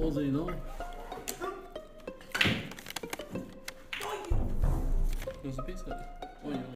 Ozzy, no. Cosa pensa? Oh, yeah.